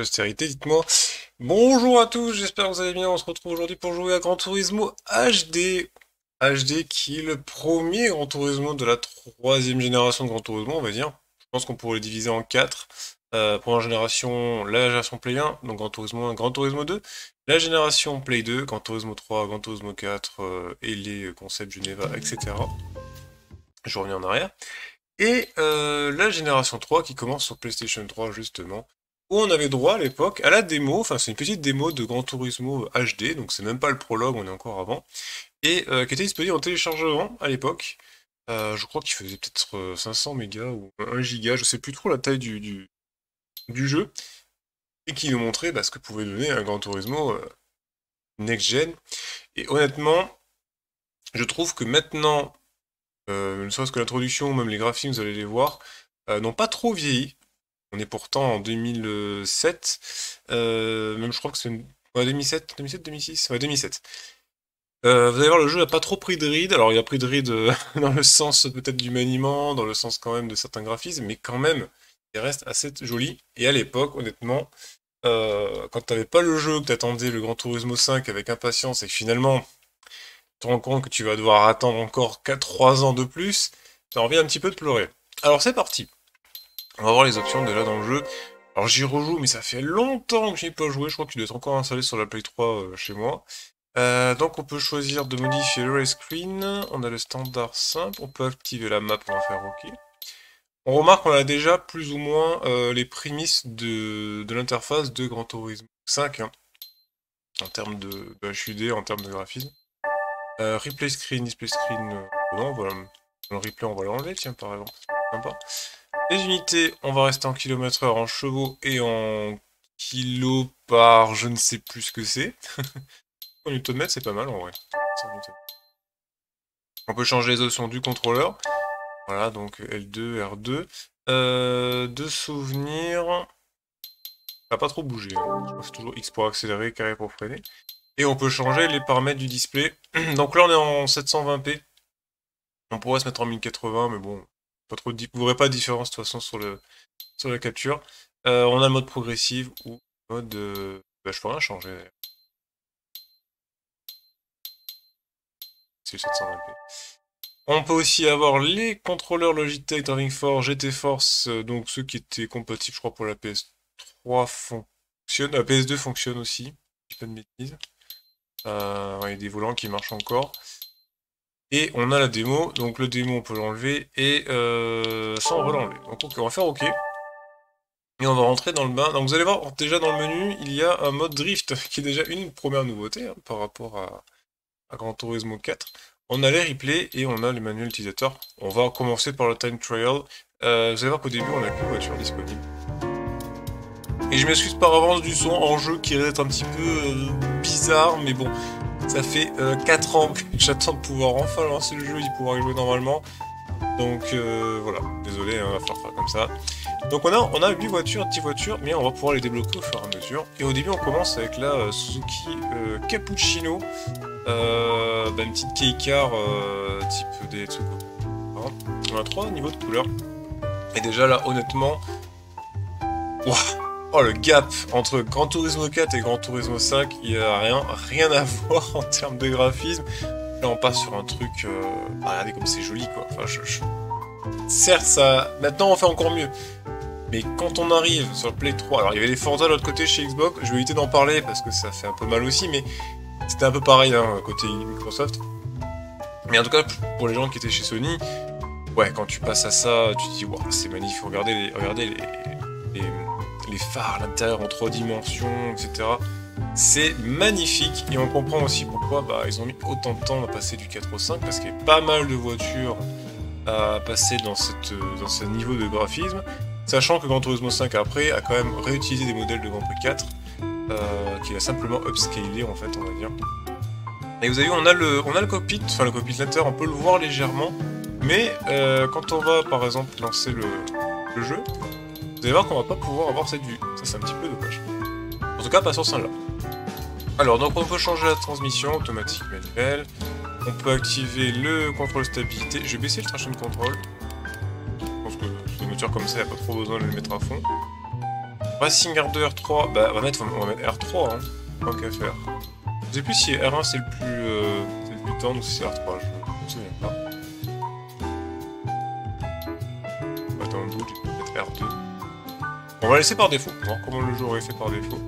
Dites-moi. Bonjour à tous, j'espère que vous allez bien. On se retrouve aujourd'hui pour jouer à Gran Turismo HD. HD qui est le premier Gran Turismo de la troisième génération de Gran Turismo, on va dire. Je pense qu'on pourrait le diviser en quatre. Euh, première génération, la génération Play 1, donc Gran Turismo 1, Gran Turismo 2. La génération Play 2, Gran Turismo 3, Gran Turismo 4 euh, et les concepts Geneva, etc. Je reviens en arrière. Et euh, la génération 3 qui commence sur PlayStation 3 justement, où on avait droit à l'époque à la démo, enfin c'est une petite démo de Gran Turismo HD, donc c'est même pas le prologue, on est encore avant, et euh, qui était disponible en téléchargement à l'époque. Euh, je crois qu'il faisait peut-être 500 mégas ou 1 giga, je sais plus trop la taille du, jeu, et qui nous montrait bah, ce que pouvait donner un Gran Turismo next-gen. Et honnêtement, je trouve que maintenant, euh, ne serait-ce que l'introduction, même les graphismes, vous allez les voir, euh, n'ont pas trop vieilli. On est pourtant en 2007. Euh, même je crois que c'est... Ouais, 2007, 2007, 2006 Ouais, 2007. vous allez voir, le jeu n'a pas trop pris de ride. Alors, il a pris de ride dans le sens peut-être du maniement, dans le sens quand même de certains graphismes, mais quand même, il reste assez joli. Et à l'époque, honnêtement, quand t'avais pas le jeu, que t'attendais le Grand Turismo 5 avec impatience, et que finalement, te rends compte que tu vas devoir attendre encore 4-3 ans de plus, t'as envie un petit peu de pleurer. Alors c'est parti. On va voir les options déjà dans le jeu. Alors j'y rejoue, mais ça fait longtemps que j'y ai pas joué. Je crois qu'il doit être encore installé sur la Play 3 euh, chez moi. Euh, donc on peut choisir de modifier le screen. On a le standard simple. On peut activer la map, on va faire OK. On remarque qu'on a déjà plus ou moins euh, les prémices de, l'interface de Gran Turismo 5. Hein, en termes de, HUD, en termes de graphisme. Replay screen, display screen, non, voilà. Le replay, on va l'enlever, tiens, par exemple. Sympa. Les unités, on va rester en kilomètres heure, en chevaux et en kilos par je ne sais plus ce que c'est. en newton-mètre, c'est pas mal en vrai. On peut changer les options du contrôleur. Voilà, donc L2, R2. Euh, de souvenirs... Ça va pas trop bouger. Hein. Je toujours X pour accélérer, carré pour freiner. Et on peut changer les paramètres du display. Donc là, on est en 720p. On pourrait se mettre en 1080, mais bon, pas trop vous pas de différence de toute façon sur, le... sur la capture. Euh, on a le mode progressif ou mode... Bah, je peux rien changer. C'est le 720p. On peut aussi avoir les contrôleurs Logitech Driving Force, GT Force, euh, donc ceux qui étaient compatibles, je crois, pour la PS3 fonctionnent. La PS2 fonctionne aussi, pas de bêtises. Euh, il y a des volants qui marchent encore. Et on a la démo, donc le démo on peut l'enlever, et euh, ça on va l'enlever. Donc on va faire OK. Et on va rentrer dans le bain. Donc vous allez voir, déjà dans le menu, il y a un mode drift, qui est déjà une première nouveauté hein, par rapport à, à Gran Turismo 4. On a les replays et on a les manuels utilisateurs. On va commencer par le time trial. Euh, vous allez voir qu'au début on a qu'une voiture disponible. Et je m'excuse par avance du son en jeu qui d'être un petit peu euh, bizarre, mais bon, ça fait 4 euh, ans que j'attends de pouvoir enfin lancer le jeu et pouvoir y jouer normalement. Donc euh, voilà, désolé, hein, on va falloir faire comme ça. Donc on a, on a 8 voitures, 10 voitures, mais on va pouvoir les débloquer au fur et à mesure. Et au début on commence avec la Suzuki Cappuccino, bah, une petite K-Car type des On a 3 niveaux de couleurs. Et déjà là honnêtement... Waouh Oh le gap entre Gran Turismo 4 et Gran Turismo 5, il n'y a rien, rien à voir en termes de graphisme. Là on passe sur un truc... Euh... Ah, regardez comme c'est joli quoi. Certes ça... Maintenant on fait encore mieux. Mais quand on arrive sur le Play 3... Alors il y avait les Forza de l'autre côté chez Xbox, je vais éviter d'en parler parce que ça fait un peu mal aussi, mais c'était un peu pareil hein, côté Microsoft. Mais en tout cas pour les gens qui étaient chez Sony, ouais quand tu passes à ça, tu te dis waouh c'est magnifique, regardez les, regardez les phares à l'intérieur en trois dimensions, etc. C'est magnifique et on comprend aussi pourquoi bah, ils ont mis autant de temps à passer du 4 au 5 parce qu'il y a pas mal de voitures à passer dans, cette, dans ce niveau de graphisme. Sachant que Gran Turismo 5 après a quand même réutilisé des modèles de Grand Prix 4 euh, qu'il a simplement upscalé en fait on va dire. Et vous avez vu on a le, on a le cockpit, enfin le cockpit l'intérieur on peut le voir légèrement mais euh, quand on va par exemple lancer le jeu, vous allez voir qu'on va pas pouvoir avoir cette vue. Ça, c'est un petit peu dommage. En tout cas, pas sur celle-là. Alors, donc on peut changer la transmission automatique manuelle. On peut activer le contrôle stabilité. Je vais baisser le traction control. Je pense que sur une voiture comme ça, il n'y a pas trop besoin de le mettre à fond. Racing R2, R3, bah on va mettre, on va mettre R3, hein, tant qu'à faire. Je sais plus si R1 c'est le plus euh, c'est le plus tendre ou si c'est R3, je me souviens pas. On va laisser par défaut, voir comment le jeu aurait fait par défaut.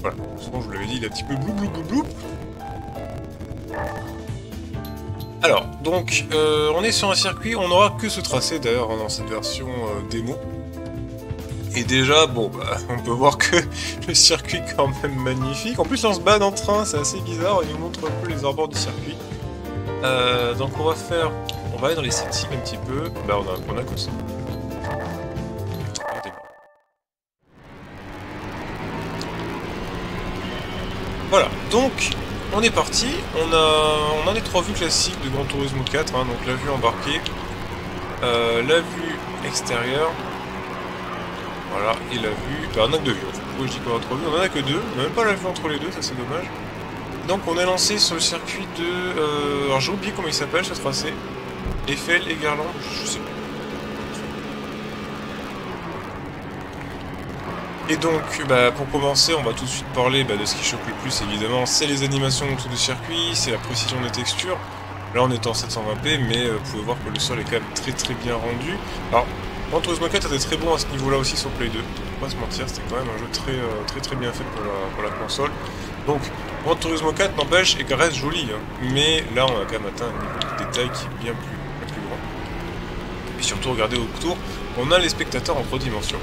Voilà, souvent je vous l'avais dit, il a un petit peu blou blou blou blou. Alors, donc, euh, on est sur un circuit, on n'aura que ce tracé d'ailleurs dans cette version euh, démo. Et déjà, bon, bah, on peut voir que le circuit est quand même magnifique. En plus, on se bat en train, c'est assez bizarre, il nous montre un peu les abords du circuit. Euh, donc on va faire... Va aller dans les settings un petit peu. Bah, on a, on a que ça. Voilà, donc on est parti, on a, on a les trois vues classiques de Gran Turismo 4, hein, donc la vue embarquée, euh, la vue extérieure, voilà, et la vue, bah, on a que deux vues, pourquoi je dis qu'on a trois vues, on en a que deux, on même pas la vue entre les deux, ça c'est dommage. Donc on est lancé sur le circuit de, euh, alors j'ai oublié comment il s'appelle ce tracé, Eiffel et Garland, je sais pas. Et donc, bah, pour commencer, on va tout de suite parler bah, de ce qui choque le plus, évidemment, c'est les animations autour du circuit, c'est la précision des textures. Là, on est en 720p, mais euh, vous pouvez voir que le sol est quand même très très bien rendu. Alors, Turismo 4 était très bon à ce niveau-là aussi sur Play 2, on pas se mentir, c'était quand même un jeu très euh, très très bien fait pour la, console. Donc, Gran Turismo 4 n'empêche et reste joli, hein. mais là, on a quand même atteint un niveau de détail qui est bien plus, grand. Et surtout, regardez autour, on a les spectateurs en trois dimensions.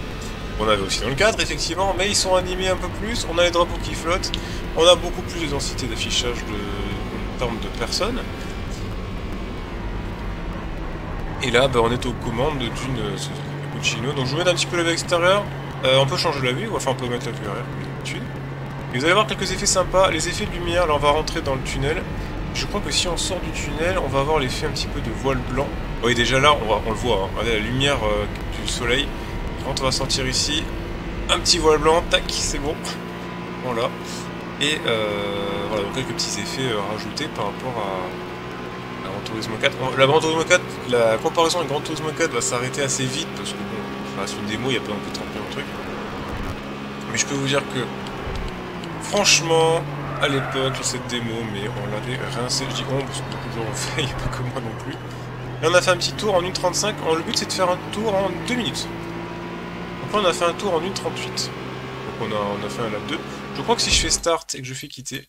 On avait aussi dans le cadre, effectivement, mais ils sont animés un peu plus. On a les drapeaux qui flottent. On a beaucoup plus de densité d'affichage de... en termes de personnes. Et là, bah, on est aux commandes d'une cappuccino. Donc je vous mets un petit peu la vue extérieure. Euh, on peut changer la vue, enfin on peut mettre la vue arrière, comme d'habitude. Et vous allez voir quelques effets sympas. Les effets de lumière, là on va rentrer dans le tunnel. Je crois que si on sort du tunnel, on va avoir l'effet un petit peu de voile blanc. Oui, déjà là, on, on le voit. Hein. Regardez la lumière euh, du soleil. Quand on va sortir ici, un petit voile blanc, tac, c'est bon. Voilà. Et euh, voilà, donc quelques petits effets euh, rajoutés par rapport à, à Gran Turismo 4. La Gran Turismo 4, la comparaison avec Gran Turismo 4 va s'arrêter assez vite parce que bon, ça une démo, il n'y a pas non plus 30 millions de trucs. Mais je peux vous dire que, franchement, à l'époque, cette démo, mais on l'avait rincé, je dis on, parce que beaucoup de gens l'ont fait, il n'y a pas que moi non plus. Et on a fait un petit tour en 1.35, le but c'est de faire un tour en 2 minutes. Donc là on a fait un tour en 1.38. Donc on a, on a fait un lap 2. Je crois que si je fais start et que je fais quitter...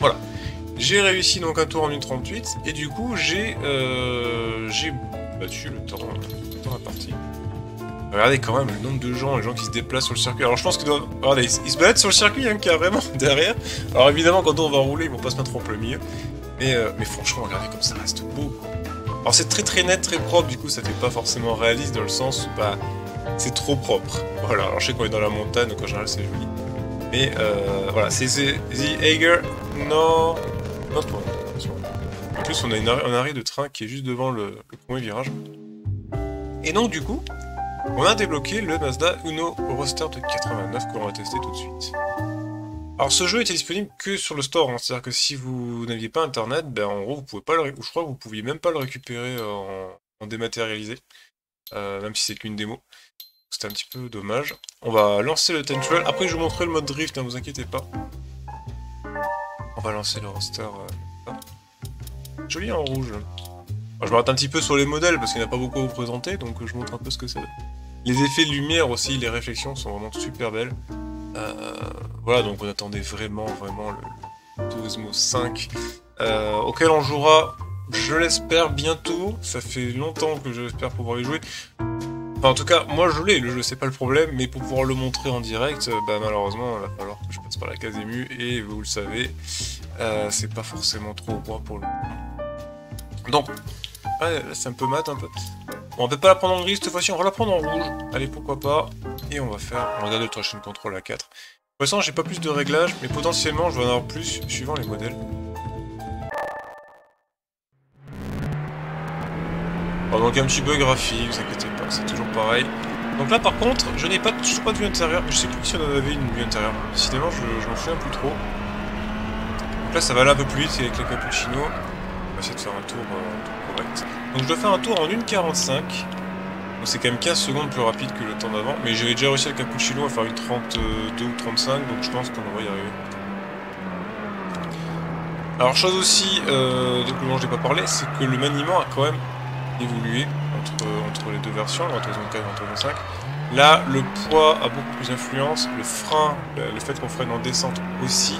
Voilà. J'ai réussi donc un tour en 1.38 et du coup j'ai euh, j'ai battu le temps, le temps imparti. Regardez quand même le nombre de gens, les gens qui se déplacent sur le circuit. Alors je pense qu'ils doivent... Regardez, ils se baladent sur le circuit hein, carrément derrière. Alors évidemment quand on va rouler, ils vont pas se mettre en plein milieu. Mais, euh, mais franchement, regardez comme ça reste beau. Alors c'est très très net, très propre, du coup ça fait pas forcément réaliste dans le sens où bah, c'est trop propre. Voilà, alors je sais qu'on est dans la montagne, donc en général c'est joli. Mais euh, voilà, c'est The Hager No... Not Point, attention. En plus on a une arrêt, un arrêt de train qui est juste devant le, le premier virage. Et donc du coup, on a débloqué le Mazda Uno Roadster de 89 qu'on va tester tout de suite. Alors ce jeu était disponible que sur le store, hein. c'est-à-dire que si vous n'aviez pas internet, ben en gros vous pouvez pas le je crois que vous pouviez même pas le récupérer en, dématérialisé, euh, même si c'est qu'une démo. C'était un petit peu dommage. On va lancer le Tentual, après je vous montrerai le mode drift, ne vous inquiétez pas. On va lancer le roster. Euh, Joli en rouge. je m'arrête un petit peu sur les modèles parce qu'il n'y a pas beaucoup à vous présenter, donc je montre un peu ce que c'est. Les effets de lumière aussi, les réflexions sont vraiment super belles. Euh, voilà, donc on attendait vraiment, vraiment le, Turismo 5, euh, auquel on jouera, je l'espère, bientôt. Ça fait longtemps que j'espère pouvoir y jouer. Enfin, en tout cas, moi je l'ai, le jeu, c'est pas le problème, mais pour pouvoir le montrer en direct, euh, bah malheureusement, il va falloir que je passe par la case émue, et vous le savez, c'est pas forcément trop au pour le Donc, c'est un peu mat, un peu. Bon, on peut pas la prendre en gris cette fois-ci, on va la prendre en rouge. Allez, pourquoi pas. Et on va faire, on va regarder le traction control à 4. Pour l'instant, j'ai pas plus de réglages, mais potentiellement, je vais en avoir plus suivant les modèles. Bon, donc un petit bug graphique, vous inquiétez pas, c'est toujours pareil. Donc là, par contre, je n'ai pas, toujours pas de vue intérieure. Je sais plus si on en avait une vue intérieure. Décidément, je, je m'en souviens plus trop. Donc là, ça va aller un peu plus vite avec le cappuccino. va essayer de faire un tour, euh, correct. Donc je dois faire un tour en 1.45. C'est quand même 15 secondes plus rapide que le temps d'avant. Mais j'avais déjà réussi à Cappuccino à faire une 32 ou 35, donc je pense qu'on va y arriver. Alors chose aussi, euh, dont je n'ai pas parlé, c'est que le maniement a quand même évolué entre, entre les deux versions, entre 24 et entre 25. Là, le poids a beaucoup plus d'influence, le frein, le fait qu'on freine en descente aussi.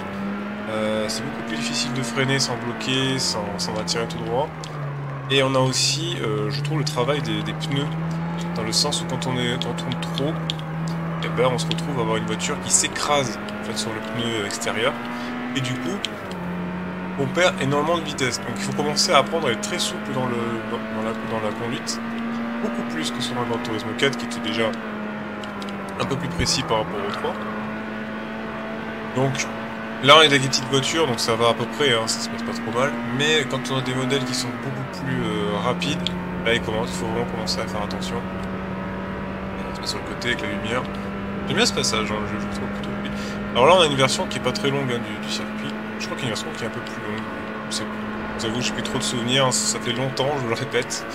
Euh, c'est beaucoup plus difficile de freiner sans bloquer, sans, sans attirer tout droit. Et on a aussi, euh, je trouve, le travail des, pneus, dans le sens où quand on, est, on tourne trop, eh ben, on se retrouve à avoir une voiture qui s'écrase sur le pneu extérieur. Et du coup, on perd énormément de vitesse. Donc il faut commencer à apprendre à être très souple dans, le, dans, la, conduite. Beaucoup plus que sur un Gran Turismo 4 qui était déjà un peu plus précis par rapport au 3. Donc là on est avec des petites voitures, donc ça va à peu près, hein, ça se passe pas trop mal. Mais quand on a des modèles qui sont beaucoup plus euh, rapides, là il, commence, faut vraiment commencer à faire attention. On sur le côté avec la lumière. J'aime bien ce passage, hein, je, je trouve plutôt. Alors là on a une version qui est pas très longue hein, du, circuit. Je crois qu'il y a une version qui est un peu plus longue. Vous avoue, j'ai plus trop de souvenirs, ça fait longtemps, je le répète.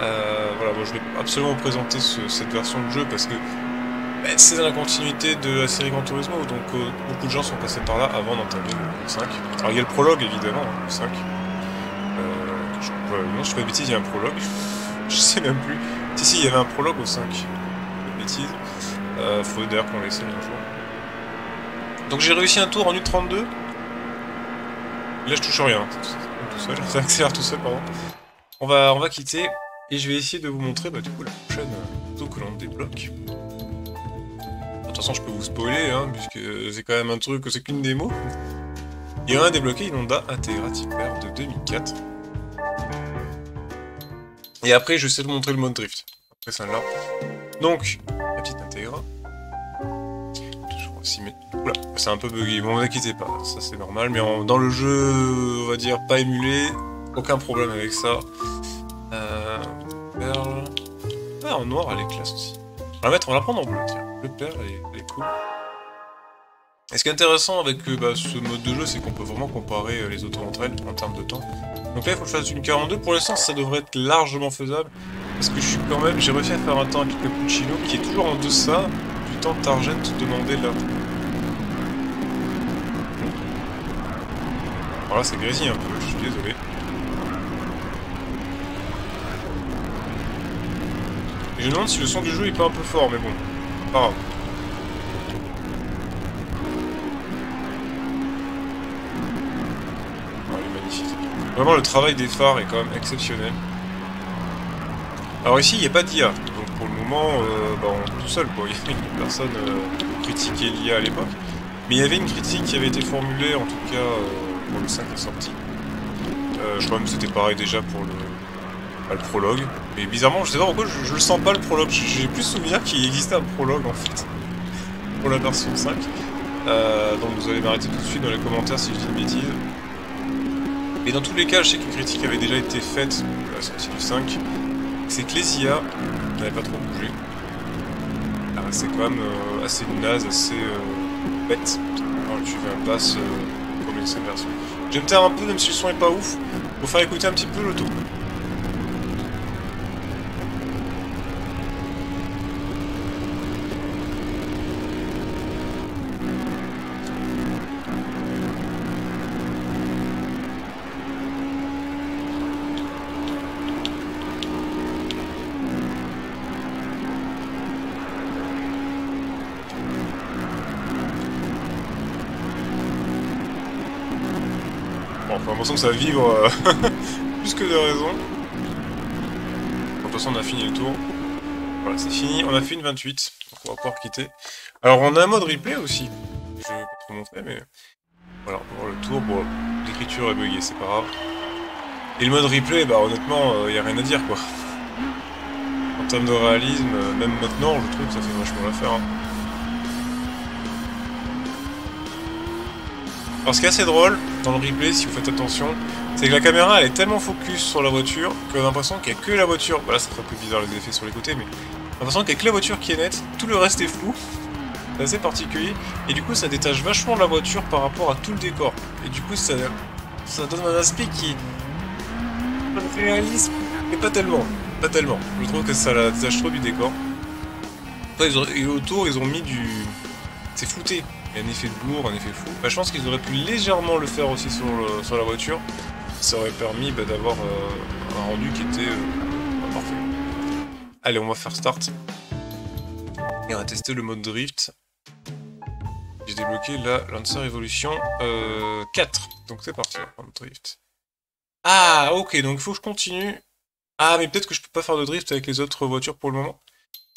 Euh, voilà, moi je vais absolument présenter cette version de jeu parce que bah, c'est dans la continuité de la série Gran Turismo, donc euh, beaucoup de gens sont passés par là avant d'entamer le 5. Alors il y a le prologue évidemment, hein, le 5. Euh, je, non, je fais bêtises, il y a un prologue. je sais même plus. Si, si, il y avait un prologue au 5. Pas de bêtises. Euh, faut d'ailleurs qu'on l'essaie un jour. Donc j'ai réussi un tour en U32. Là, je touche rien. Tout seul. Ça accélère tout seul, pardon. On va, on va quitter. Et je vais essayer de vous montrer, bah, du coup, la prochaine auto que l'on débloque. De toute façon, je peux vous spoiler, hein, puisque c'est quand même un truc, c'est qu'une démo. Il y a un débloqué une Honda Integra Type R de 2004. Et après, je vais de vous montrer le mode drift. Après celle-là. Donc, la petite Integra c'est un peu buggy. Bon, ne inquiétez pas, ça c'est normal. Mais dans le jeu, on va dire pas émulé, aucun problème avec ça. Euh, perle. Ah, en noir, elle est classe aussi. On va la mettre, on va la prendre en bleu, tiens. Le perle, elle est, cool. Et ce qui est intéressant avec euh, bah, ce mode de jeu, c'est qu'on peut vraiment comparer euh, les autos entre elles en termes de temps. Donc là, il faut que je fasse une 42. Pour l'instant, ça devrait être largement faisable. Parce que je suis quand même, j'ai réussi à faire un temps avec le Cappuccino qui est toujours en deçà du temps de Targent demandé là. Alors là, c'est grésille un peu, je suis désolé. Et je me demande si le son du jeu est pas un peu fort, mais bon, pas grave. Vraiment, le travail des phares est quand même exceptionnel. Alors ici, il n'y a pas d'IA, donc pour le moment, euh, bah, on est tout seul, quoi. Il y a personne euh, l'IA à l'époque. Mais il y avait une critique qui avait été formulée, en tout cas... Euh, pour le 5 est sorti. Je crois même que c'était pareil déjà pour le, bah, le prologue. Mais bizarrement, je sais pas pourquoi je, le sens pas le prologue. J'ai plus souvenir qu'il existait un prologue en fait. Pour la version 5. Euh, donc vous allez m'arrêter tout de suite dans les commentaires si je dis une bêtise. Et dans tous les cas, je sais qu'une critique avait déjà été faite à la sortie du 5. C'est que les IA n'avaient pas trop bougé. C'est quand même euh, assez naze, assez bête. Alors, tu fais un pass version. Je vais me taire un peu, même si le son est pas ouf, pour faire écouter un petit peu l'auto. L'impression que ça va vivre euh, plus que de raison. De toute façon, on a fini le tour. Voilà, c'est fini. On a fait une 28. Donc on va pouvoir quitter. Alors, on a un mode replay aussi. Je vais pas trop montrer, mais... Voilà, on va voir le tour. Bon, l'écriture est buggée, c'est pas grave. Et le mode replay, bah honnêtement, il euh, a rien à dire, quoi. En termes de réalisme, euh, même maintenant, je trouve que ça fait vachement l'affaire. Hein. Alors ce qui est assez drôle dans le replay, si vous faites attention, c'est que la caméra elle est tellement focus sur la voiture qu'on a l'impression qu'il n'y a que la voiture. Voilà, ça fait un peu bizarre les effets sur les côtés, mais on a l'impression qu'il n'y a que la voiture qui est nette, tout le reste est flou. C'est assez particulier, et du coup ça détache vachement la voiture par rapport à tout le décor. Et du coup ça, donne un aspect qui, réalisme, mais pas tellement. Pas tellement. Je trouve que ça tâche trop du décor. et autour, ils ont mis du... C'est flouté. Il y a un effet lourd, un effet fou. Bah, je pense qu'ils auraient pu légèrement le faire aussi sur, sur la voiture. Ça aurait permis bah, d'avoir euh, un rendu qui était euh, parfait. Allez, on va faire start. Et on va tester le mode drift. J'ai débloqué la Lancer Evolution euh, 4. Donc c'est parti, on drift. Ah, ok, donc il faut que je continue. Ah, mais peut-être que je peux pas faire de drift avec les autres voitures pour le moment.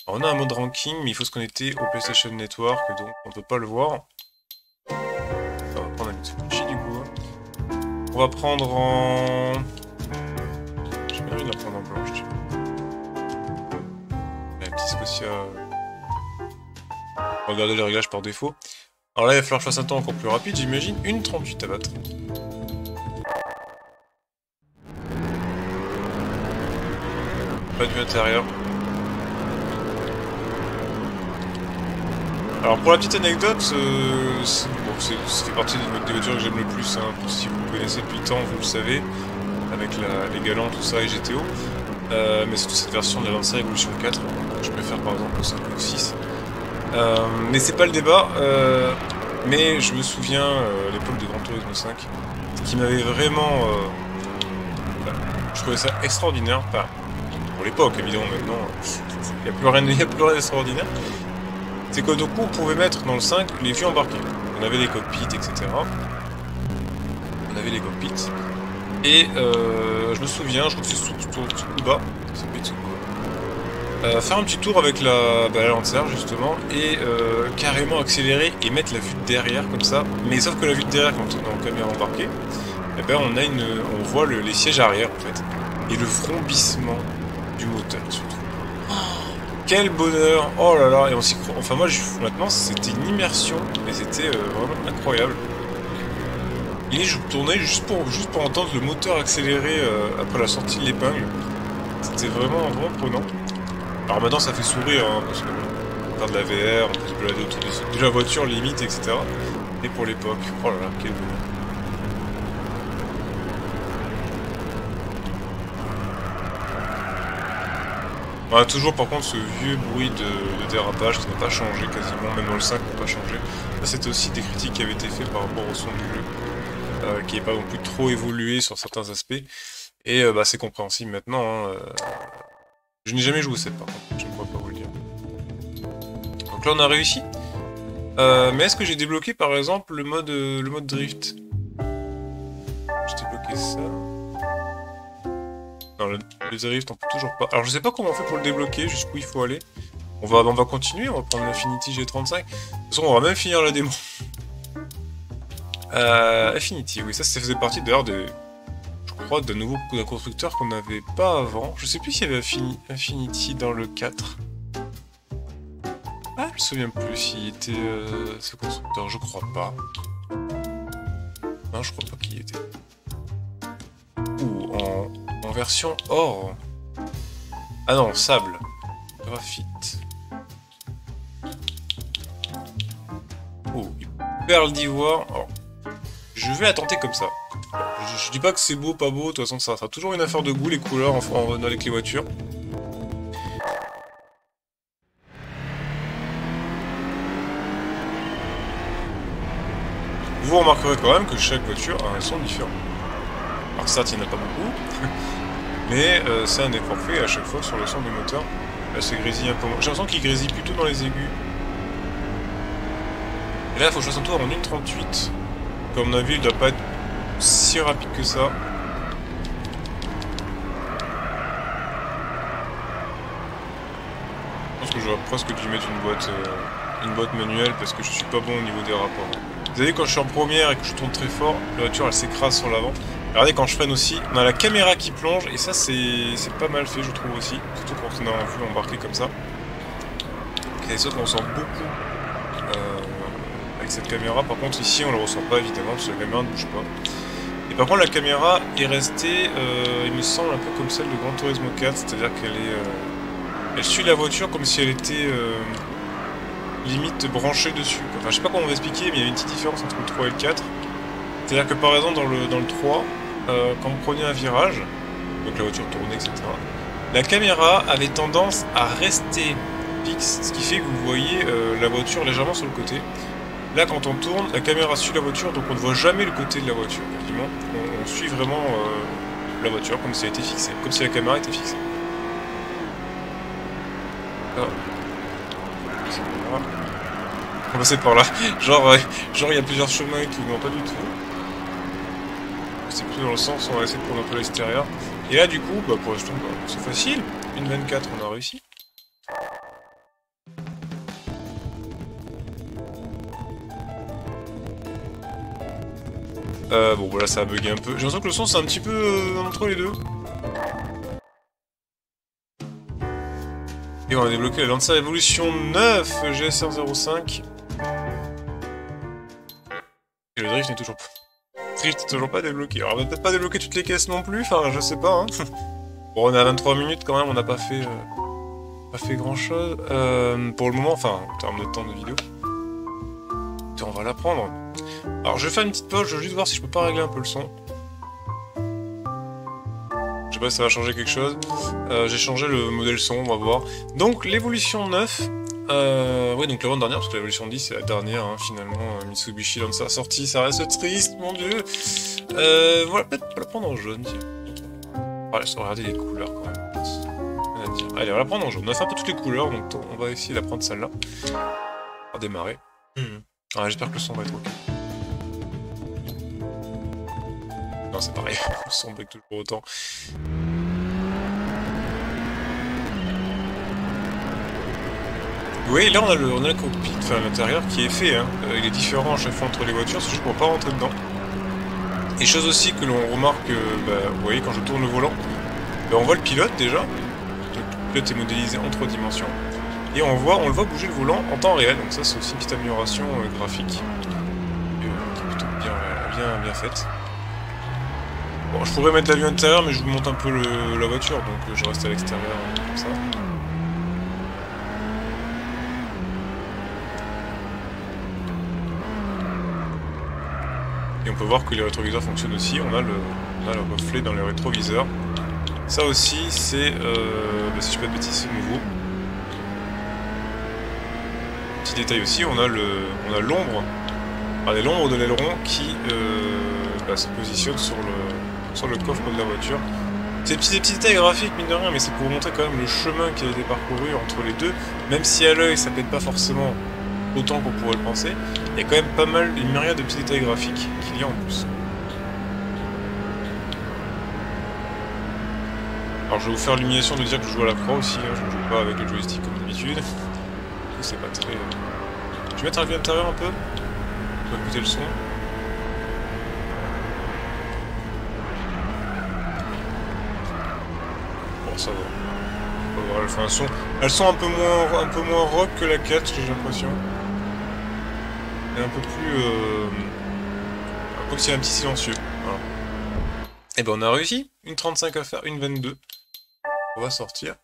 On a un mode ranking, mais il faut se connecter au PlayStation Network, donc on peut pas le voir. On va prendre un petit du coup. Hein. On va prendre en... J'ai bien envie de la prendre en blanche. Un petit Scotia... Regardez les réglages par défaut. Alors là, il va falloir que je fasse un temps encore plus rapide, j'imagine. Une 38 à battre. Pas de intérieur. Alors pour la petite anecdote, euh, fait partie des voitures que j'aime le plus. Hein. Si vous connaissez depuis le temps, vous le savez, avec les galants, tout ça et GTO. Euh, mais surtout cette version de la Lancer Evolution 4, je préfère par exemple le 5 ou 6. Euh, mais c'est pas le débat. Euh, mais je me souviens à l'époque de Gran Turismo 5, qui m'avait vraiment. je trouvais ça extraordinaire. Pas pour l'époque, évidemment, maintenant, il n'y a plus rien, a plus rien d'extraordinaire. C'est on pouvait mettre dans le 5 les vues embarquées. On avait les cockpits, etc. On avait les cockpits. Et je me souviens, je crois que c'est Tsukuba, euh, faire un petit tour avec la, bah, Lancer justement et euh, carrément accélérer et mettre la vue de derrière comme ça. Mais sauf que la vue de derrière quand on est en caméra embarquée, eh ben, on, a une, on voit les sièges arrière en fait. Et le frombissement du moteur surtout. Quel bonheur Oh là là Et on s'y croit. Enfin moi maintenant c'était une immersion et c'était euh, vraiment incroyable. Et je tournais juste pour, juste pour entendre le moteur accélérer après la sortie de l'épingle. C'était vraiment, vraiment prenant. Alors maintenant ça fait sourire, hein, parce que faire de la VR, on peut se autour de, la voiture limite, etc. Et pour l'époque, oh là là, quel bonheur. On a toujours par contre ce vieux bruit de, dérapage qui n'a pas changé quasiment, même dans le 5 n'a pas changé. Ça c'était aussi des critiques qui avaient été faites par rapport au son du jeu, euh, qui n'est pas non plus trop évolué sur certains aspects. Et euh, bah, c'est compréhensible maintenant. Hein, euh, je n'ai jamais joué 7 par contre, je ne pourrais pas vous le dire. Donc là on a réussi. Mais est-ce que j'ai débloqué par exemple le mode, le mode drift? J'ai débloqué ça. Non, le, drift on peut toujours pas. Alors je sais pas comment on fait pour le débloquer, jusqu'où il faut aller. On va, on va continuer, on va prendre l'Infinity G35. De toute façon on va même finir la démo. Euh, Affinity, oui ça, ça faisait partie d'ailleurs de crois, d'un nouveau constructeur qu'on n'avait pas avant. Je sais plus s'il y avait Infinity dans le 4. Ah, je me souviens plus s'il était euh, ce constructeur, je crois pas. Non, je crois pas qu'il y était. En, en version or. Ah non, sable. Graphite. Oh, perle d'ivoire. Je vais la tenter comme ça. Je, dis pas que c'est beau, pas beau, de toute façon ça sera toujours une affaire de goût les couleurs en, avec les voitures. Vous remarquerez quand même que chaque voiture a un son différent. Alors certes il n'y en a pas beaucoup, mais euh, c'est un effort fait à chaque fois sur le son du moteur. Là c'est grésille un peu moins. J'ai l'impression qu'il grésille plutôt dans les aigus. Et là il faut que je fasse un tour en 1.38. Comme on a vu, il doit pas être si rapide que ça. Je pense que j'aurais presque dû mettre une boîte, euh, une boîte manuelle parce que je suis pas bon au niveau des rapports. Vous savez quand je suis en première et que je tourne très fort, la voiture elle s'écrase sur l'avant. Regardez quand je freine aussi, on a la caméra qui plonge et ça c'est pas mal fait je trouve aussi, surtout quand on a un vue embarqué comme ça. Et ça qu'on sent beaucoup euh, avec cette caméra, par contre ici on le ressent pas évidemment parce que la caméra ne bouge pas. Et par contre la caméra est restée, euh, il me semble, un peu comme celle de Gran Turismo 4, c'est-à-dire qu'elle est, euh, elle suit la voiture comme si elle était limite branchée dessus. Enfin je sais pas comment on va expliquer, mais il y a une petite différence entre le 3 et le 4. C'est-à-dire que par exemple dans le, dans le 3, quand vous prenez un virage, donc la voiture tournait, etc. La caméra avait tendance à rester fixe, ce qui fait que vous voyez euh, la voiture légèrement sur le côté. Là, quand on tourne, la caméra suit la voiture, donc on ne voit jamais le côté de la voiture. On, on suit vraiment euh, la voiture comme si elle était fixée, comme si la caméra était fixée. Ah. On va par là. Genre, euh, genre il y a plusieurs chemins et tout. Non, pas du tout. C'est plus dans le sens, on va essayer de prendre un peu l'extérieur. Et là, du coup, bah, pour l'instant, bah, c'est facile. Une 24, on a réussi. Euh, bon, voilà, ça a bugué un peu. J'ai l'impression que le son, c'est un petit peu euh, entre les deux. Et on a débloqué la Lancer Evolution 9 GSR 05. Et le drift n'est toujours pas... Toujours pas débloqué. Alors on va peut-être pas débloquer toutes les caisses non plus, enfin je sais pas. Hein. bon on est à 23 minutes quand même, on n'a pas fait... Euh, pas fait grand chose. Euh, pour le moment, enfin en termes de temps de vidéo. On va la prendre. Alors je vais faire une petite pause, je vais juste voir si je peux pas régler un peu le son. Je sais pas si ça va changer quelque chose. Euh, J'ai changé le modèle son, on va voir. Donc l'évolution 9. Euh, ouais, donc la dernière, parce que l'évolution 10 c'est la dernière, hein, finalement. Euh, Mitsubishi sa sortie, ça reste triste, mon dieu. Euh, voilà, peut-être la prendre en jaune, tiens. Voilà, je regarder les couleurs quand même. Allez, on va la prendre en jaune. On a fait un peu toutes les couleurs, donc on va essayer d'apprendre celle-là. On va démarrer. Hmm. J'espère que le son va être ok. Non, c'est pareil, le son bug toujours autant. Oui, là on a le, cockpit, enfin l'intérieur qui est fait. Hein. Euh, il est différent à chaque fois entre les voitures, c'est juste pour pas rentrer dedans. Et chose aussi que l'on remarque, euh, bah, vous voyez quand je tourne le volant, bah, on voit le pilote déjà. le pilote est modélisé en trois dimensions. Et on voit, on le voit bouger le volant en temps réel, donc ça c'est aussi une petite amélioration euh, graphique. qui est plutôt bien, bien, bien faite. Bon, je pourrais mettre la vue intérieure, mais je vous monte un peu la voiture, donc je reste à l'extérieur, euh, comme ça. Et on peut voir que les rétroviseurs fonctionnent aussi, on a le, reflet dans les rétroviseurs. Ça aussi, c'est, euh, bah, si je peux pas de bêtises, c'est nouveau. Petit détail aussi, on a l'ombre, l'ombre de l'aileron qui bah, se positionne sur le, coffre de la voiture. C'est des petits détails graphiques, mine de rien, mais c'est pour montrer quand même le chemin qui a été parcouru entre les deux. Même si à l'œil, ça peut-être pas forcément autant qu'on pourrait le penser, il y a quand même pas mal, une myriade de petits détails graphiques qu'il y a en plus. Alors je vais vous faire l'illumination de dire que je joue à la croix aussi, hein. je ne joue pas avec le joystick comme d'habitude. C'est pas très... Euh, je vais mettre un vue intérieur un peu, pour écouter le son. ça va. elles, sont, elles sont un peu moins, un peu moins rock que la 4, j'ai l'impression. Un peu plus... Euh, si un petit silencieux. Et eh ben on a réussi. Une 35 à faire, une 22. On va sortir.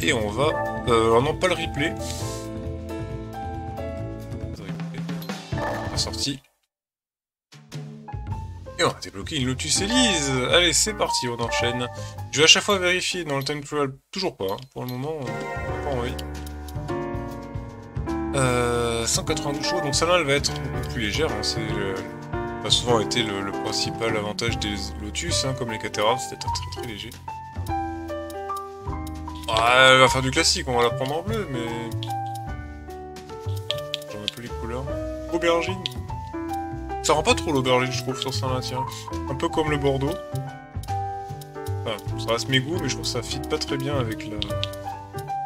Et on va... Euh, non, pas le replay. On. Et on a débloqué une Lotus Elise Allez, c'est parti, on enchaîne. Je vais à chaque fois vérifier dans le time trial. Toujours pas, hein. pour le moment, on pas envie. Euh, 192 chevaux, donc celle-là, elle va être beaucoup plus légère. Hein. C'est souvent été le, principal avantage des Lotus, hein, comme les Caterham, c'était très très léger. Ah, elle va faire du classique, on va la prendre en bleu, mais... J'en ai plus les couleurs. Aubergine ça rend pas trop l'aubergine, je trouve, sur ça là tiens. Un peu comme le Bordeaux. Ça reste mes goûts, mais je trouve que ça fit pas très bien avec la...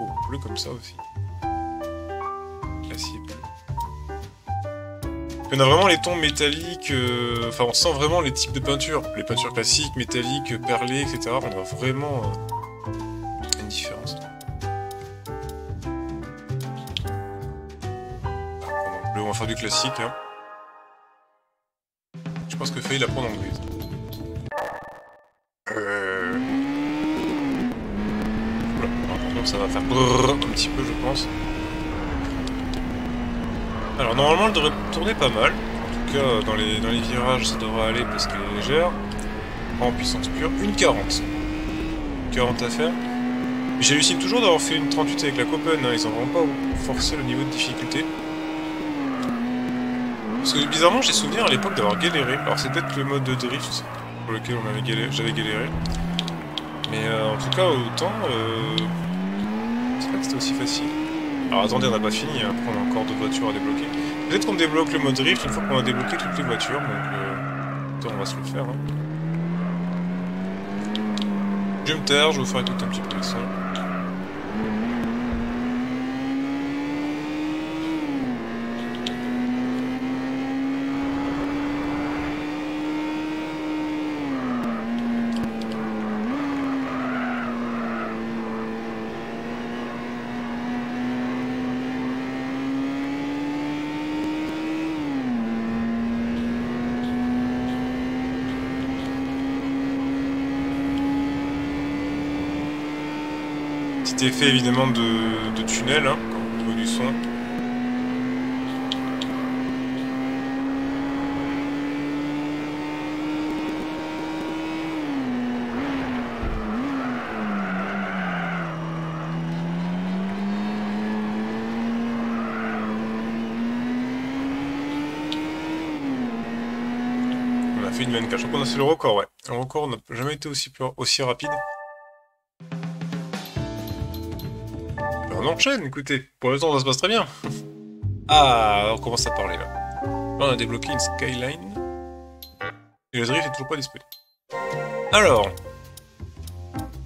Oh, bleu comme ça aussi. On a vraiment les tons métalliques, euh, enfin on sent vraiment les types de peintures. Les peintures classiques, métalliques, perlées, etc. On a vraiment euh, une différence. on va faire du classique. Hein pense que failli la prendre en grise. Euh... Voilà, ça va faire un petit peu, je pense. Alors, normalement, elle devrait tourner pas mal. En tout cas, dans les, dans les virages, ça devrait aller parce qu'elle est légère. en puissance pure, une 40. 40 à faire. J'hallucine toujours d'avoir fait une 38 avec la Copen, hein. ils ont vraiment pas forcé le niveau de difficulté. Parce que bizarrement j'ai souvenir à l'époque d'avoir galéré, alors c'est peut-être le mode de drift pour lequel j'avais galéré. Mais euh, en tout cas autant, euh... c'est pas que c'était aussi facile. Alors attendez, on n'a pas fini, hein. on a encore deux voitures à débloquer. Peut-être qu'on débloque le mode drift une fois qu'on a débloqué toutes les voitures, donc euh... on va se le faire. Hein. Je vais me taire, je vais vous faire écouter un petit peu le Petit effet évidemment de, tunnel, hein, au niveau du son. On a fait une 24. Je crois qu'on a fait le record, ouais. Le record n'a jamais été aussi rapide. On enchaîne, écoutez. Pour temps, ça se passe très bien. Ah, on commence à parler, là. Là, on a débloqué une skyline. Et le drift est toujours pas disponible. Alors...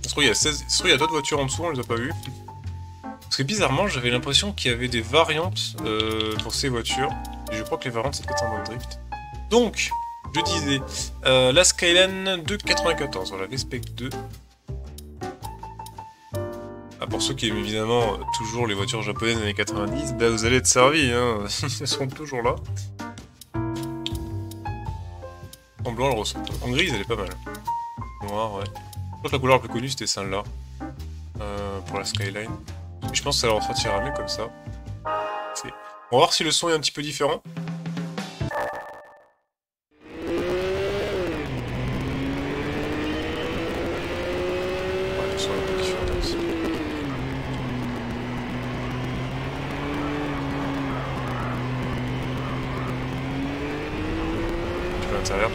Ça se trouve, il y a, 16... il y a d'autres voitures en dessous, on les a pas vues. Parce que bizarrement, j'avais l'impression qu'il y avait des variantes euh, pour ces voitures. Et je crois que les variantes, c'est peut-être en mode drift. Donc, je disais, euh, la Skyline de 94, voilà, l'Espec 2. Pour ceux qui aiment évidemment toujours les voitures japonaises des années 90, bah vous allez être servis, hein. Elles sont toujours là. En blanc, elle ressemble. En grise, elle est pas mal. Noir, ouais. Je crois que la couleur la plus connue, c'était celle-là. Euh, pour la Skyline. Je pense que ça leur ressortira mieux comme ça. On va voir si le son est un petit peu différent.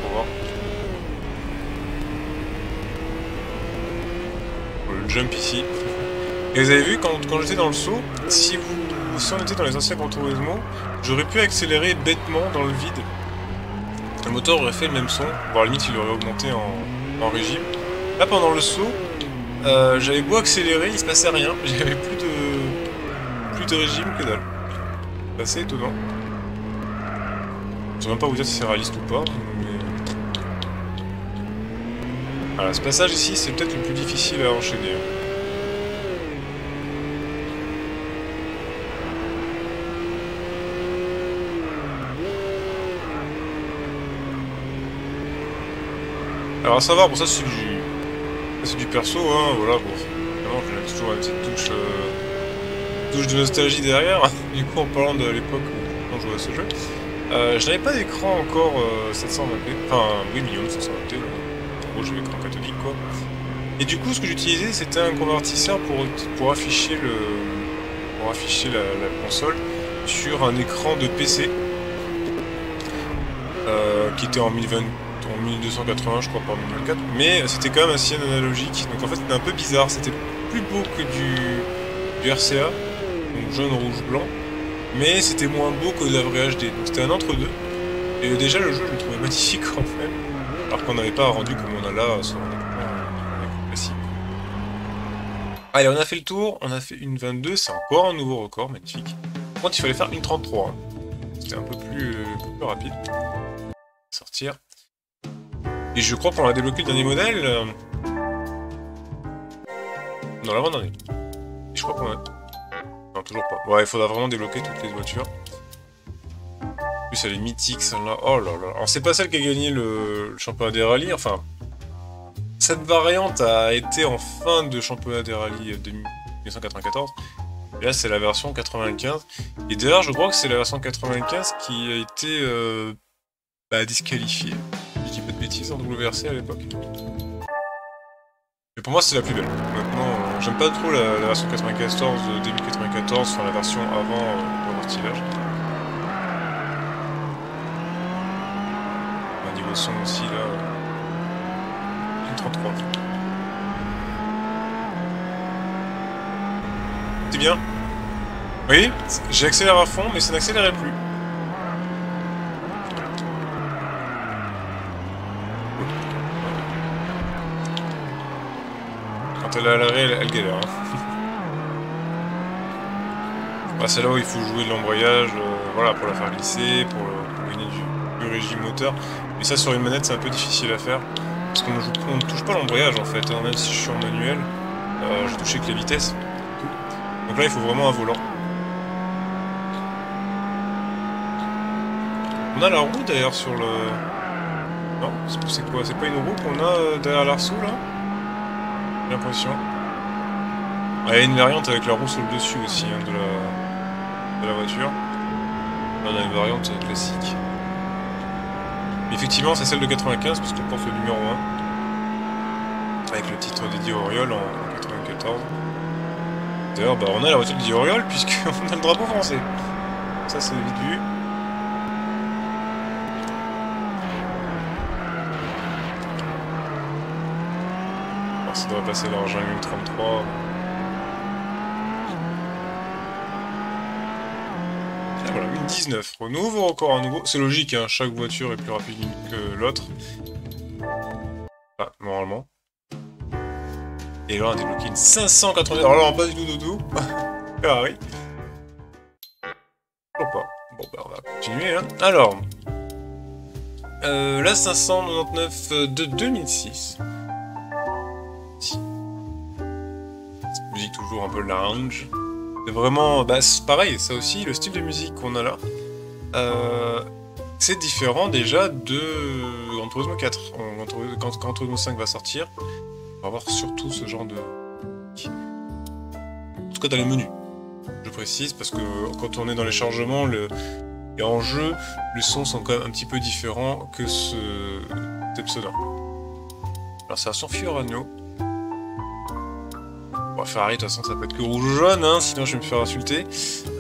pour voir. Le jump ici. Et vous avez dans le saut, si vous si on était dans les anciens Gran Turismo, j'aurais pu accélérer bêtement dans le vide. Le moteur aurait fait le même son, voire limite il aurait augmenté en, en régime. Là pendant le saut, euh, j'avais beau accélérer, il se passait rien, j'avais plus de plus de régime que dalle. C'est assez étonnant. Je sais même pas vous dire si c'est réaliste ou pas, Voilà, ce passage ici, c'est peut-être le plus difficile à enchaîner. Alors à savoir, bon ça c'est du... c'est du perso, hein, voilà, bon. Évidemment, toujours une petite touche... Euh, touche de nostalgie derrière, du coup en parlant de l'époque où on jouait à ce jeu. Euh, je n'avais pas d'écran encore 720p, euh, enfin oui millions 720p, j'ai l'écran cathodique quoi. Et du coup ce que j'utilisais c'était un convertisseur pour, pour afficher le pour afficher la, console sur un écran de PC qui était en 1020 en 1280 je crois pas en 1024 mais c'était quand même signe analogique donc en fait c'était un peu bizarre c'était plus beau que du, RCA donc jaune rouge blanc mais c'était moins beau que de la vraie HD donc c'était un entre deux et déjà le jeu je le trouvais magnifique en fait alors qu'on n'avait pas rendu comme on a là sur un écran classique. Allez, on a fait le tour, on a fait une 22, c'est encore un nouveau record, magnifique. Par contre, il fallait faire une 33. Hein. C'était un peu plus, euh, plus rapide. Sortir. Et je crois qu'on a débloqué le dernier modèle. Euh, non, l'avant-dernier. Je crois qu'on a... Non, toujours pas. Ouais, il faudra vraiment débloquer toutes les voitures plus, elle est mythique, celle-là. Oh là là. Alors, c'est pas celle qui a gagné le, championnat des rallyes. Enfin, cette variante a été en fin de championnat des rallyes de 1994. Et là, c'est la version 95. Et d'ailleurs, je crois que c'est la version 95 qui a été euh, bah, disqualifiée. De de bêtises en WRC à l'époque. Et pour moi, c'est la plus belle. Maintenant, euh, j'aime pas trop la, version 94, début 94, enfin la version avant euh, l'amortillage. Un niveau son aussi, là. Une 33. C'est bien. Oui, j'ai accéléré à fond, mais ça n'accélérait plus. Elle galère. Hein. Bah, c'est là où il faut jouer de l'embrayage, euh, voilà, pour la faire glisser, pour, gagner du, régime moteur. Mais ça, sur une manette, c'est un peu difficile à faire. Parce qu'on ne, touche pas l'embrayage, en fait. Hein. Même si je suis en manuel, euh, je touche avec les vitesses. Donc là, il faut vraiment un volant. On a la roue d'ailleurs sur le... Non, c'est quoi? C'est pas une roue qu'on a euh, derrière l'arceau là? L'impression. Ah, il y a une variante avec la roue sur le dessus aussi hein, de, la... de la voiture. Là on a une variante classique. effectivement c'est celle de 95 parce qu'on pense au numéro 1. Avec le titre dédié Oriol en 94. D'ailleurs bah, on a la voiture dédiée Oriol puisqu'on a le drapeau français. Ça c'est vite vu. Ça devrait passer dans Jungle 33. Et voilà, une 19. Renouveau, encore un nouveau. C'est logique, hein, chaque voiture est plus rapide que l'autre. Ah, normalement. Et là, on a débloqué une 580. Alors là, on passe du doudou. Ferrari. Toujours pas. Bon, bah, on va continuer. Hein. Alors. Euh, la 599 de 2006. Musique toujours un peu lounge. C'est vraiment, bah, pareil, ça aussi, le style de musique qu'on a là, euh, c'est différent déjà de Gran Turismo 4. Quand Gran Turismo 5 va sortir, on va voir surtout ce genre de... En tout cas dans les menus, je précise, parce que quand on est dans les chargements, et en jeu, les sons sont quand même un petit peu différents que ce Tepsoda. Alors un son Fiorano, Bon, Ferrari, de toute façon, ça peut être que rouge ou jaune, hein, sinon je vais me faire insulter.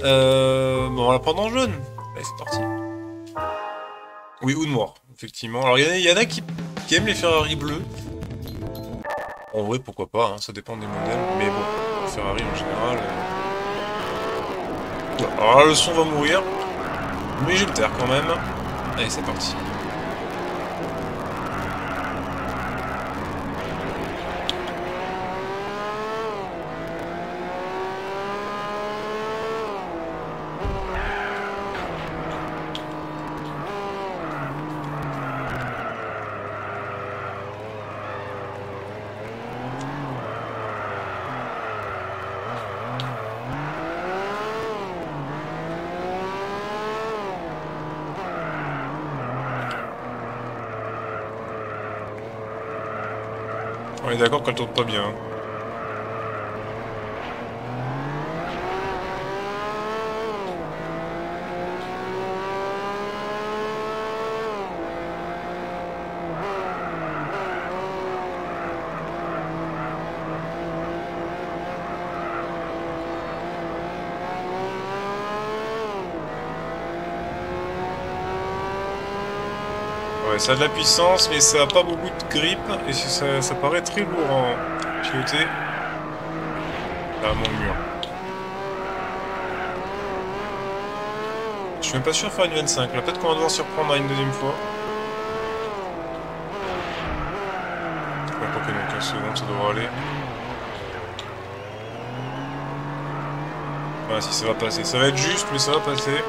Euh, bon, on va la prendre en jaune. Allez, c'est parti. Oui, ou noir, effectivement. Alors, il y, en a qui, aiment les Ferrari bleus. En vrai, pourquoi pas, hein, ça dépend des modèles. Mais bon, Ferrari en général... Euh, Alors le son va mourir. Mais j'ai le taire quand même. Allez, c'est parti. On est d'accord qu'elle tourne pas bien. Ça a de la puissance, mais ça a pas beaucoup de grip, et ça, paraît très lourd en piloté. Là, mon mur. Je suis même pas sûr de faire une 25, là peut-être qu'on va devoir s'y reprendre une deuxième fois. pas que dans 15 secondes ça devrait aller. Voilà, si ça va passer. Ça va être juste, mais ça va passer.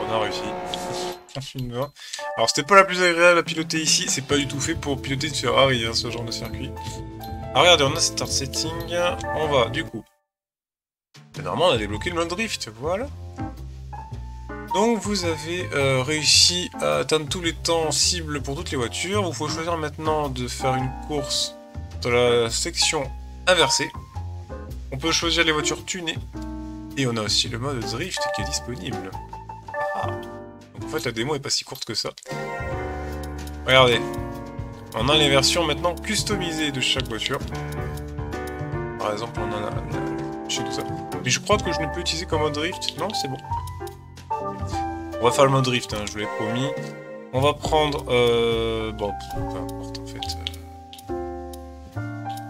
On a réussi. Alors c'était pas la plus agréable à piloter ici, c'est pas du tout fait pour piloter une Ferrari, hein, ce genre de circuit. Alors regardez, on a Start Setting, on va du coup... Normalement on a débloqué le mode drift, voilà. Donc vous avez euh, réussi à atteindre tous les temps cibles pour toutes les voitures. Il faut choisir maintenant de faire une course dans la section inversée. On peut choisir les voitures tunées. Et on a aussi le mode drift qui est disponible. Fait, la démo est pas si courte que ça. Regardez. On a les versions maintenant customisées de chaque voiture. Par exemple, on en a... Je sais tout ça. Mais je crois que je ne peux utiliser comme mode drift. Non, c'est bon. On va faire le mode drift, hein, je vous l'ai promis. On va prendre... Euh... Bon, peu importe en fait.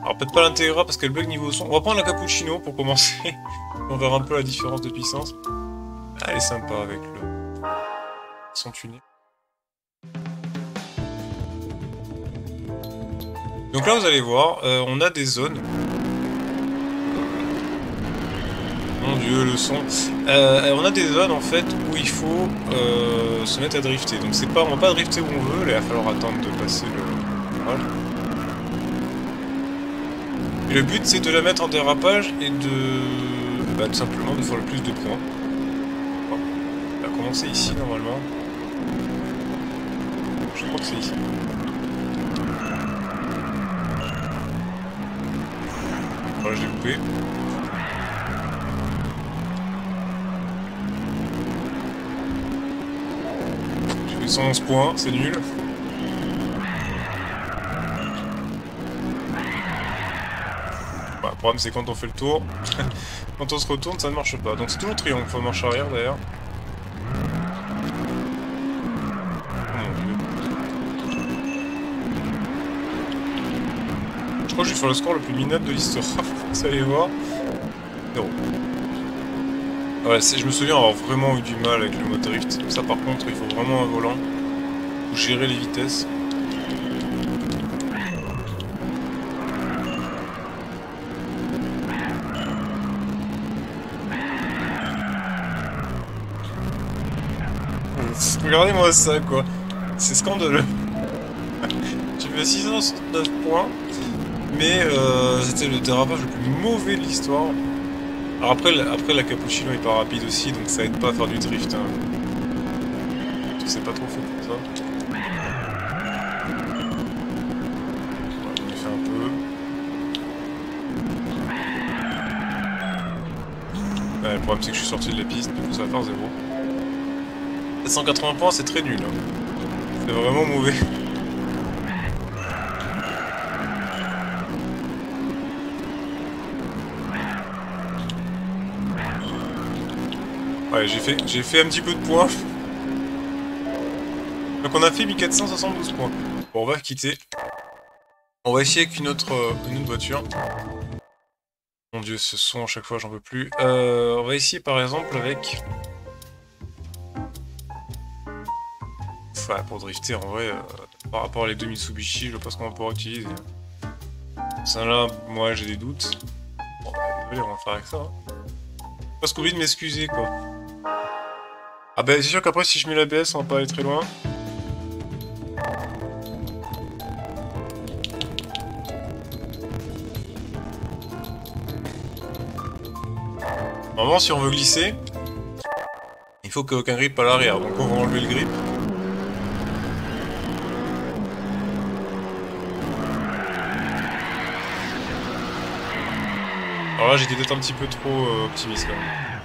Alors peut-être pas l'intégra parce qu'elle bug niveau son. On va prendre la cappuccino pour commencer. on verra un peu la différence de puissance. Elle est sympa avec le... son tuné. Donc là, vous allez voir, euh, on a des zones. Mon dieu, le son. Euh, on a des zones en fait où il faut euh, se mettre à drifter. Donc c'est pas, on va pas drifter où on veut, là, il va falloir attendre de passer le Et le but c'est de la mettre en dérapage et de. Bah, tout simplement de faire le plus de points. On va commencer ici normalement. Je crois que c'est ici. Voilà, je l'ai coupé. J'ai fait 111 points, c'est nul. Bah, le problème c'est quand on fait le tour, quand on se retourne ça ne marche pas. Donc c'est toujours triomphe, faut marche arrière d'ailleurs. Crois que je vais faire le score le plus minable de l'histoire. Vous allez voir. Non. Ouais, je me souviens avoir vraiment eu du mal avec le mode. Ça par contre, il faut vraiment un volant pour gérer les vitesses. Regardez-moi ça quoi. C'est scandaleux. J'ai fait 609 points mais euh, c'était le dérapage le plus mauvais de l'histoire. Alors après, après la cappuccino est pas rapide aussi, donc ça aide pas à faire du drift. Hein. C'est pas trop fait pour ça. on fait un peu. le problème c'est que je suis sorti de la piste, du coup ça va faire 0. 180 points c'est très nul. Hein. C'est vraiment mauvais. Ouais, j'ai fait, j'ai fait un petit peu de points. Donc on a fait 1472 points. Bon, on va quitter. On va essayer avec une autre, euh, une autre voiture. Mon dieu, ce son à chaque fois, j'en veux plus. Euh, on va essayer par exemple avec... Enfin, pour drifter, en vrai, euh, par rapport à les deux Mitsubishi, je pense qu'on va pouvoir utiliser. Ça là, moi j'ai des doutes. Bon, bah, on va faire avec ça. Hein. Parce qu'on de m'excuser, quoi. Ah bah c'est sûr qu'après si je mets l'ABS on va pas aller très loin. Normalement si on veut glisser, il faut qu'aucun grip à l'arrière, donc on va enlever le grip. Alors là j'étais peut-être un petit peu trop euh, optimiste quand même.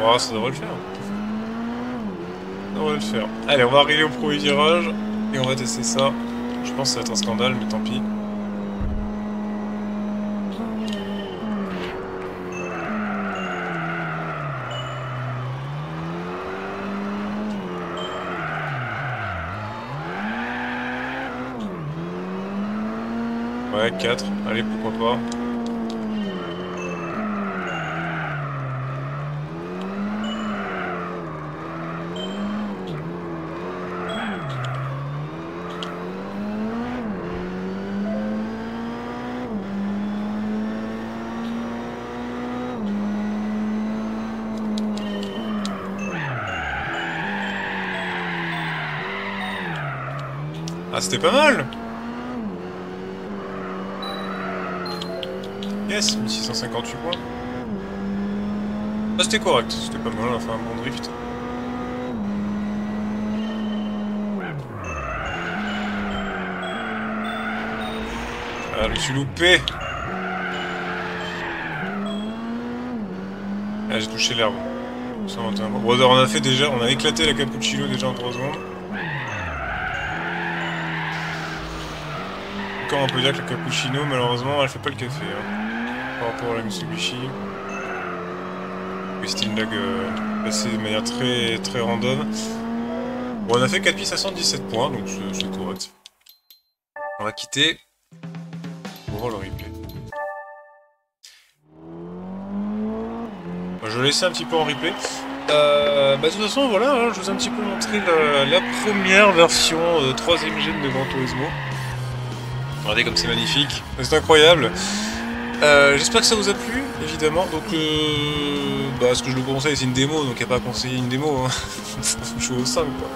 Oh, ça devrait le faire. Ça devrait le faire. Allez, on va arriver au premier virage et on va tester ça. Je pense que ça va être un scandale, mais tant pis. Ouais, 4. Allez, pourquoi pas. C'était pas mal Yes, 1658 points. Ah, c'était correct, c'était pas mal, fait un bon drift. Ah, je suis loupé Ah, j'ai touché l'herbe. 121 points. Bon, on a fait déjà, on a éclaté la cappuccino déjà en 3 secondes. Encore on peut dire que la cappuccino, malheureusement, elle fait pas le café. Hein, par rapport à la Mitsubishi. c'était une de manière très, très random. Bon, on a fait 4717 points, donc c'est correct. On va quitter. Pour le replay. Je vais laisser un petit peu en replay. Euh, bah, de toute façon, voilà, hein, je vous ai un petit peu montré la, première version euh, 3 gène de Gran Turismo. Regardez comme c'est magnifique, c'est incroyable. Euh, j'espère que ça vous a plu, évidemment. Donc, euh, bah, ce que je vous conseille, c'est une démo, donc il n'y a pas à conseiller une démo. Hein. suis au 5, quoi.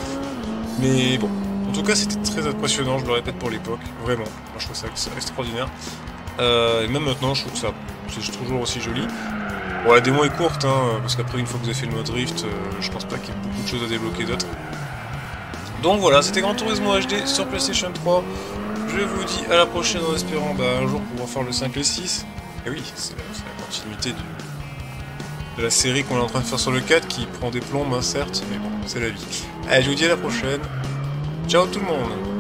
Mais bon, en tout cas, c'était très impressionnant, je le répète pour l'époque, vraiment. Moi, je trouve ça extraordinaire. Euh, et même maintenant, je trouve que ça c'est toujours aussi joli. Bon, la démo est courte, hein, parce qu'après, une fois que vous avez fait le mode drift, je pense pas qu'il y ait beaucoup de choses à débloquer d'autres. Donc voilà, c'était Grand Turismo HD sur PlayStation 3. Je vous dis à la prochaine en espérant bah, un jour pouvoir faire le 5 et le 6. Et oui, c'est la continuité de la série qu'on est en train de faire sur le 4 qui prend des plombes, hein, certes, mais bon, c'est la vie. Allez, je vous dis à la prochaine. Ciao tout le monde